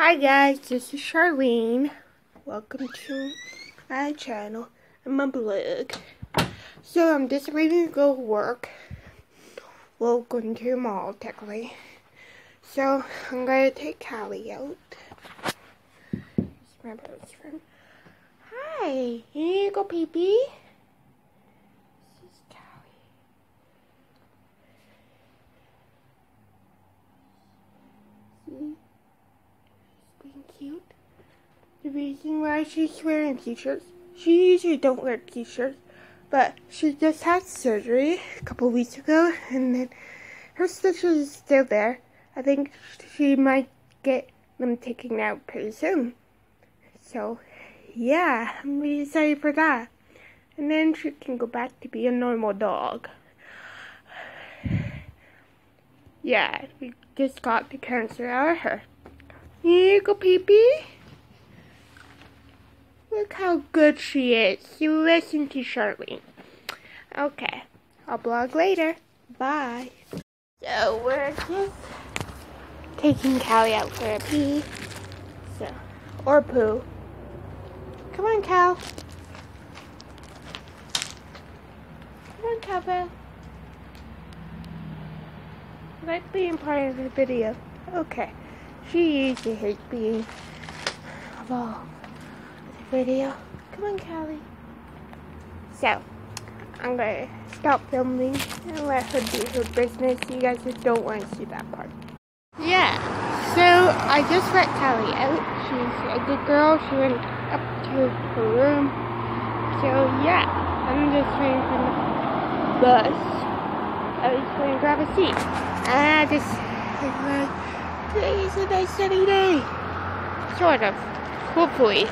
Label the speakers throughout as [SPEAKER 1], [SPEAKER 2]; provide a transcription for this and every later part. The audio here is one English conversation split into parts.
[SPEAKER 1] Hi guys, this is Charlene. Welcome to my channel and my blog. So I'm just ready to go to work. Well, going to the mall technically. So I'm gonna take Cali out. my brother's friend. Hi, you go, pee pee. This is Cali. See? being cute. The reason why she's wearing t-shirts, she usually don't wear t-shirts, but she just had surgery a couple weeks ago, and then her stitches is still there. I think she might get them taken out pretty soon. So, yeah, I'm really sorry for that. And then she can go back to be a normal dog. Yeah, we just got the cancer out of her. Here you go, Pee-Pee. Look how good she is. You listen to Charlene. Okay, I'll blog later. Bye. So we're just taking Cali out for a pee. So, or poo. Come on, Cal. Come on, Cowbell. Like being part of the video. Okay. She usually hates being involved video. Come on, Cali. So, I'm gonna stop filming and let her do her business. You guys just don't want to see that part. Yeah, so I just let Cali out. She's a good girl. She went up to her room. So, yeah, I'm just waiting for the bus. I was going to grab a seat. And I just, like, Today is a nice sunny day. Sort of. Hopefully.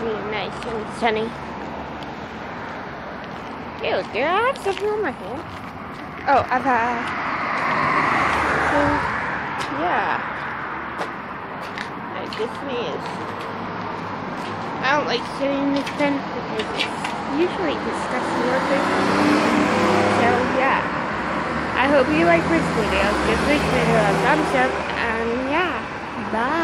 [SPEAKER 1] Really nice and sunny. Ew, do I have something on my hand? Oh, I've had. Yeah. I just sneeze. I don't like sitting in this pen because it's usually disgusting looking. So, yeah. I hope you like this video. Give this video a thumbs up and yeah, bye.